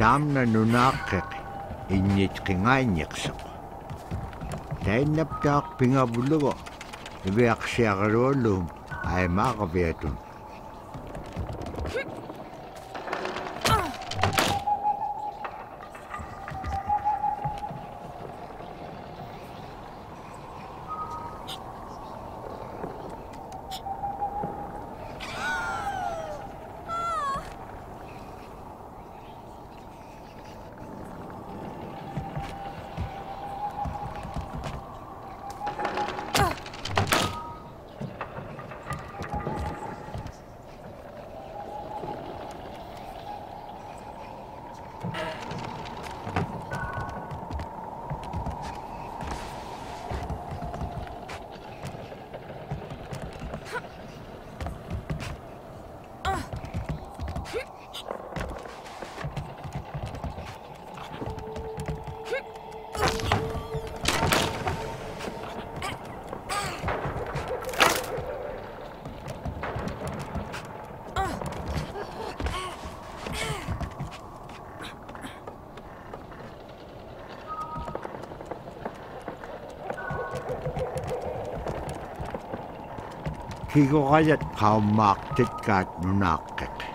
таамна нунааққеқ иннит қингаанниқсеқ таиннаптаақ пингавулуго ивиақсиаралуаллуум kikoqallat qaummaaqtit kaat nunaaqqiq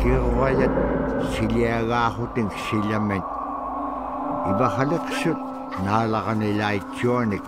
кигогаят силиагаахутин силамат ивахалексут наалаганилаитсуаник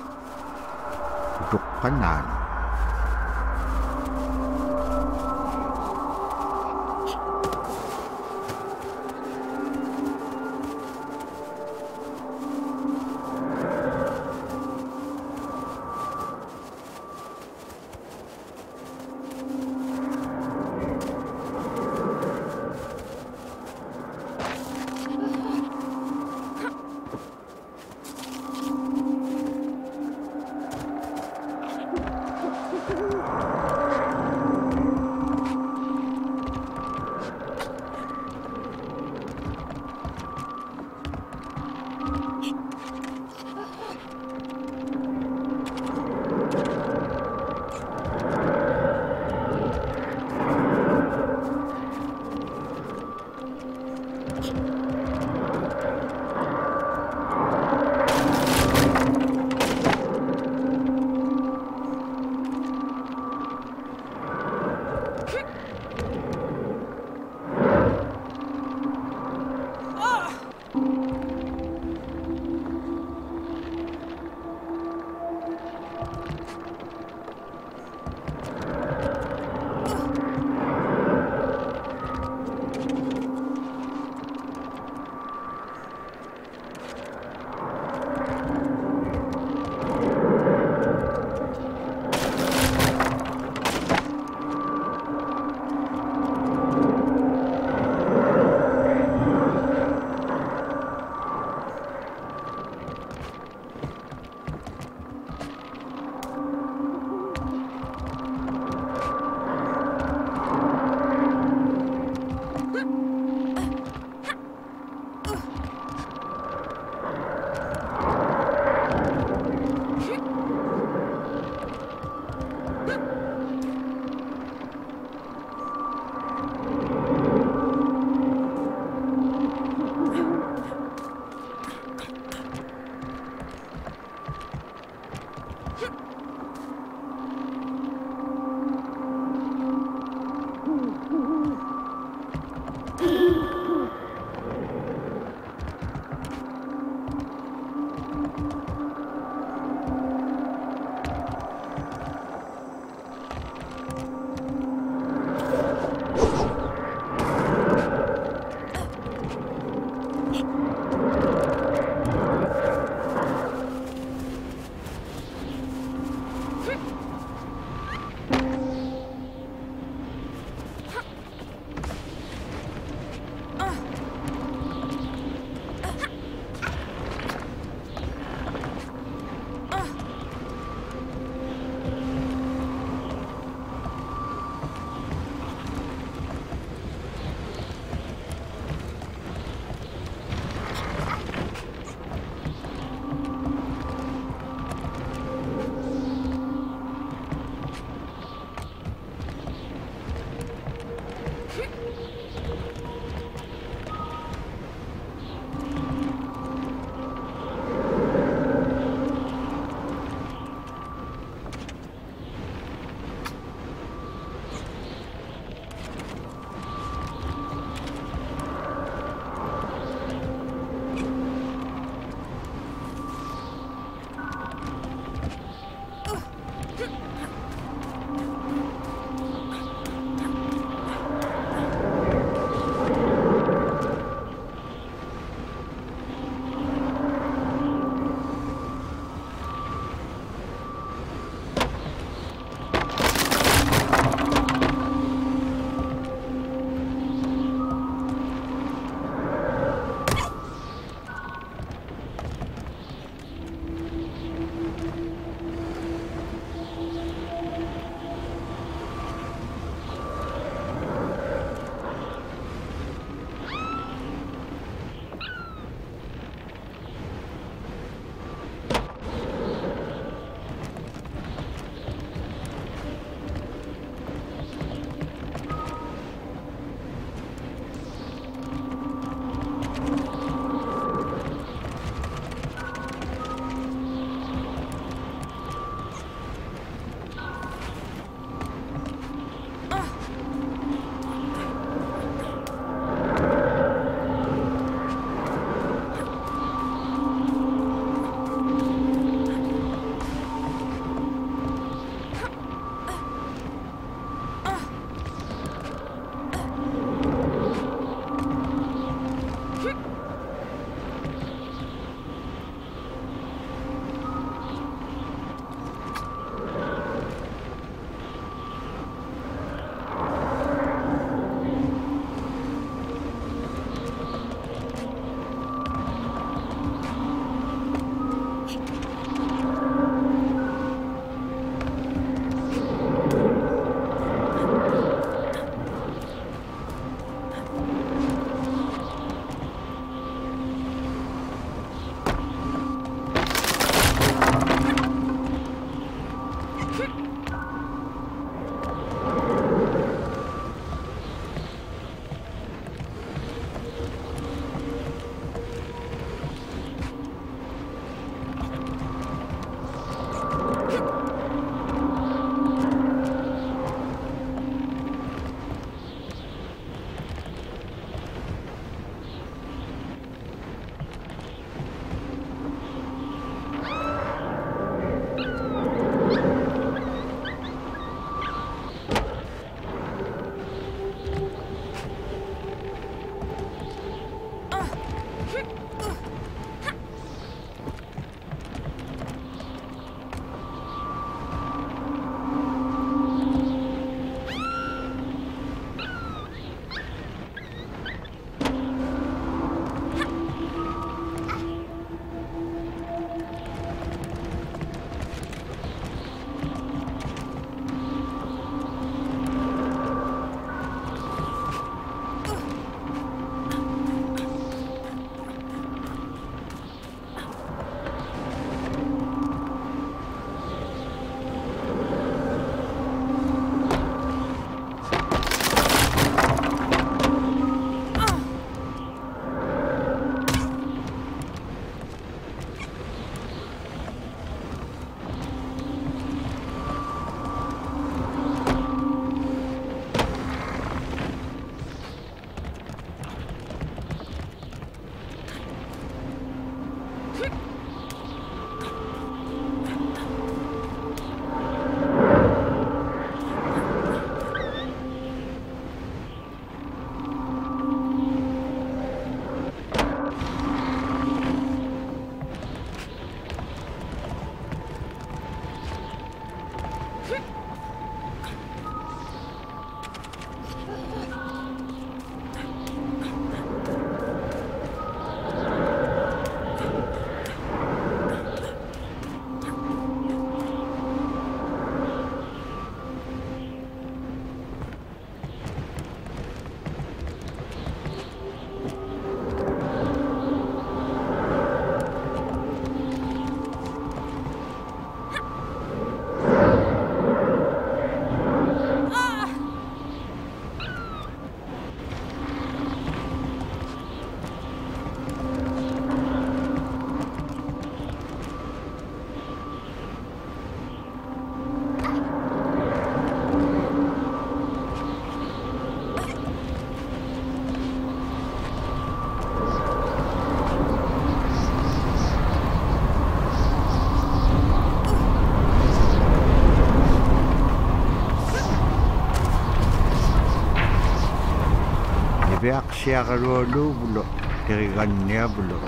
утоққанаан Aviaksiaqalualuugulo teriganniavulo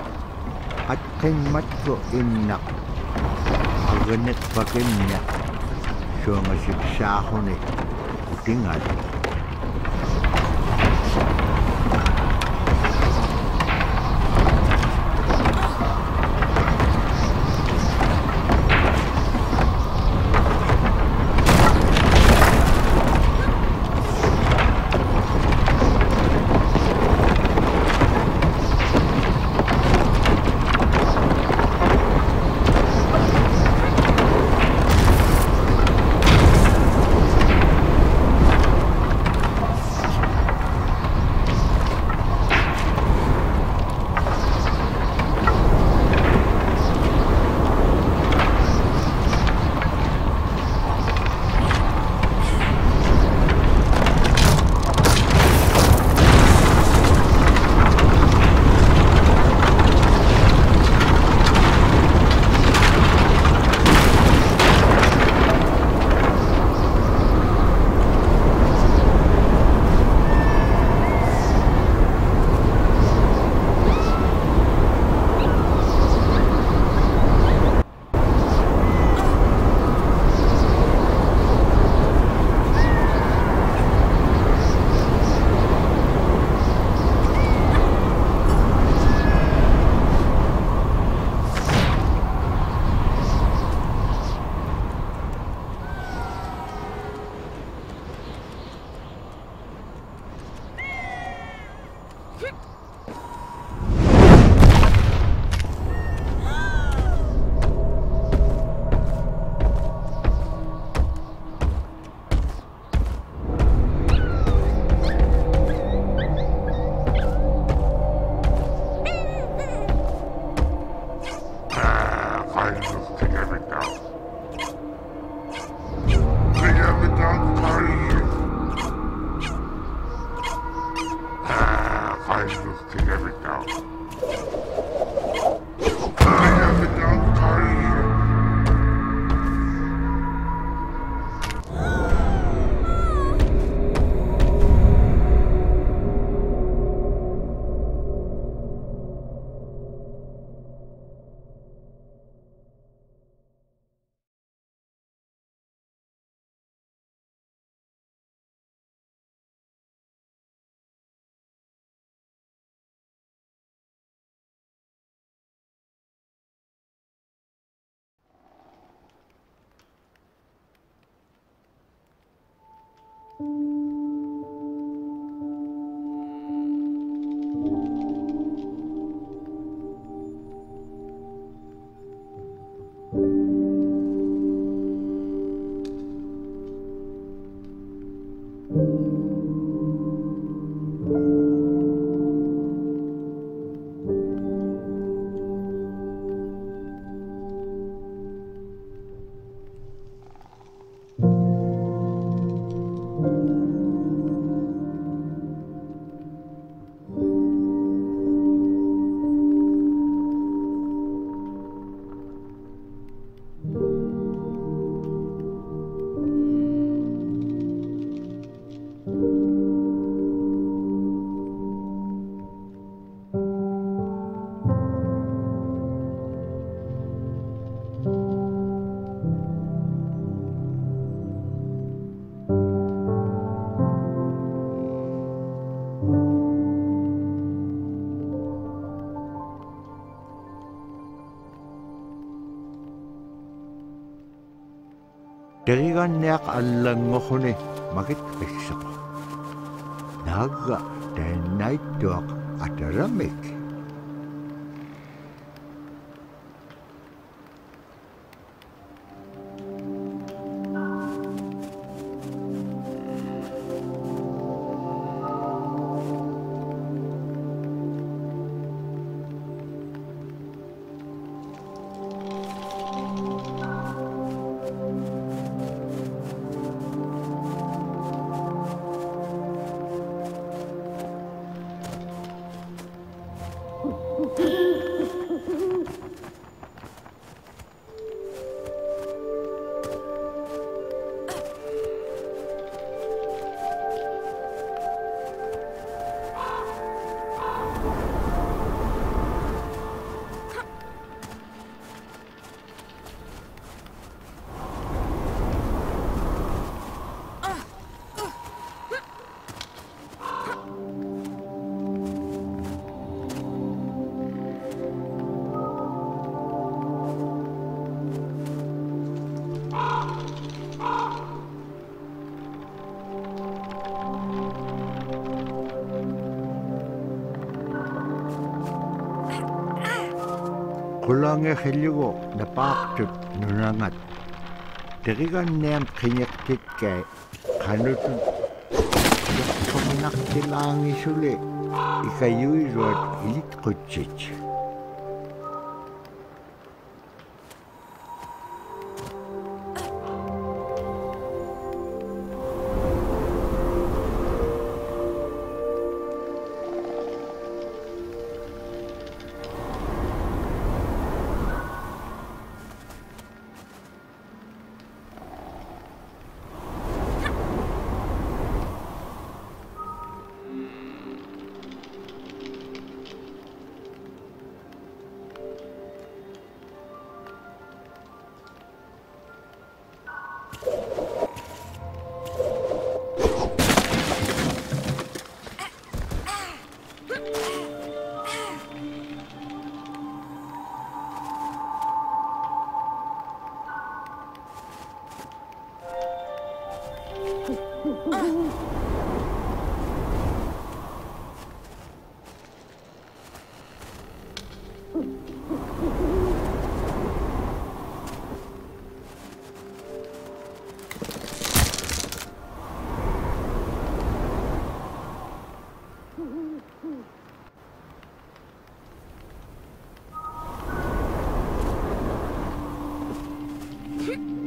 atqimmatku innaq ageneqpakimnia suangasipsaaquni tegiganniaq allangorruni magit qissaqa naagga taannaittuaq ataramik Kulange hellugo napaaqtut nunangat. Teriganneam qinyiqtikkai qanutut yoqqominaqtilaangisuli ikayuiruat ilitqutsit. 哼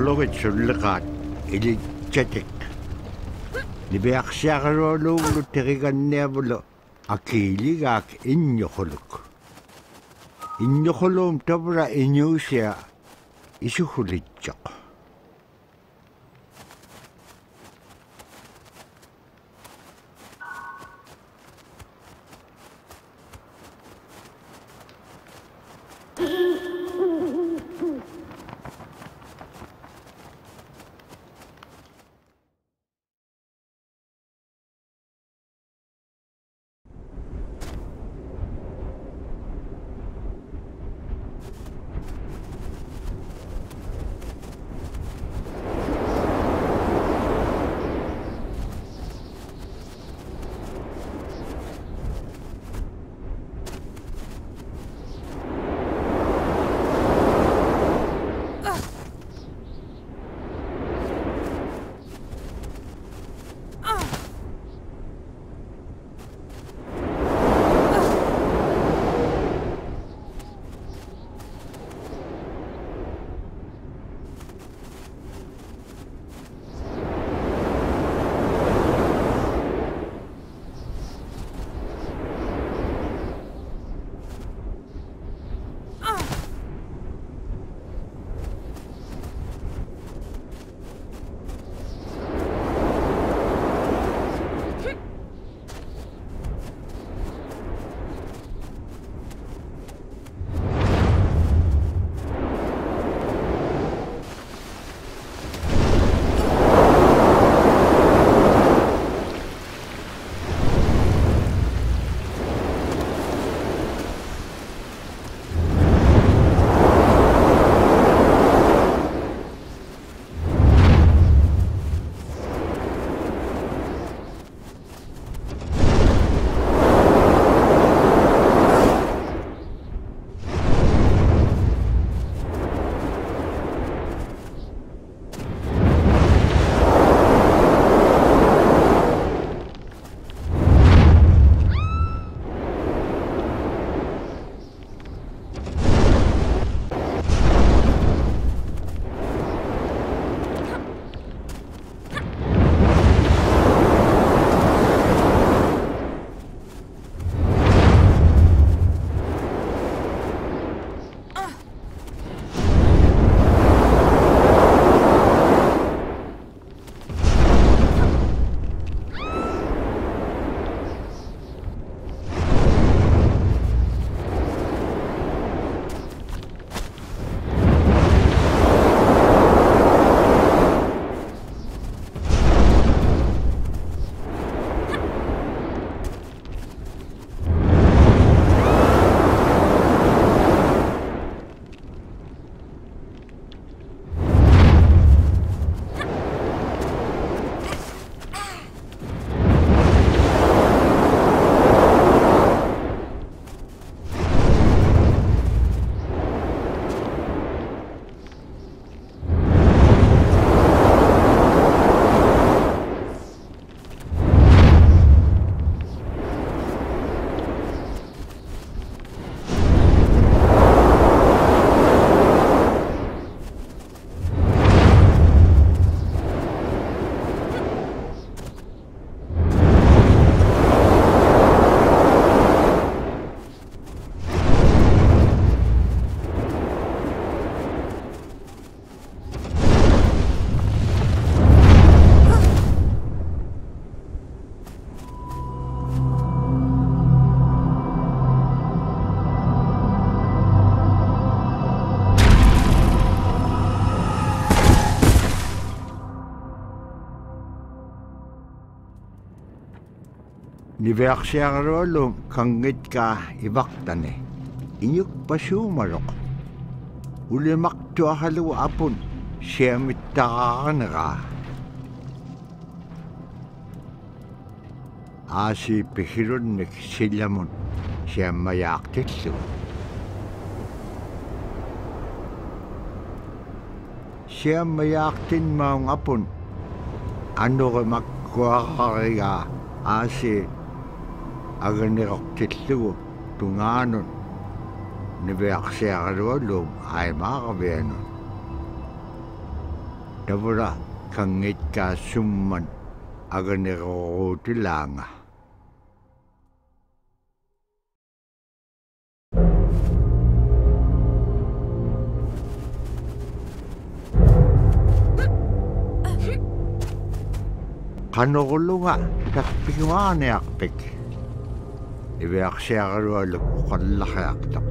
toxologit sulleqaat ilitsatik nibiaqsiaqalualuuglu teriganniavulu akiiligaak innyoquluk innyoquluum tavra inyuusia isuhulitsoq Niveaksiarualum kangit ka ibaktane. Inyuk pasumarok. Ulimak tuahalu apun siya mittakaan ka. Asi pihirun nek silamun siya mayaktillu. Siya mayaktin maung apun. Ano ka magkuakariga asi агнеқартиллугу тунгаанут нивеарсиаралуаллуум аймаақавиану Tavura kangitkaa summan aganiroruutilaanga. qanuqulunga إذا أخشي أغلو ألوك وقل لخي أقتق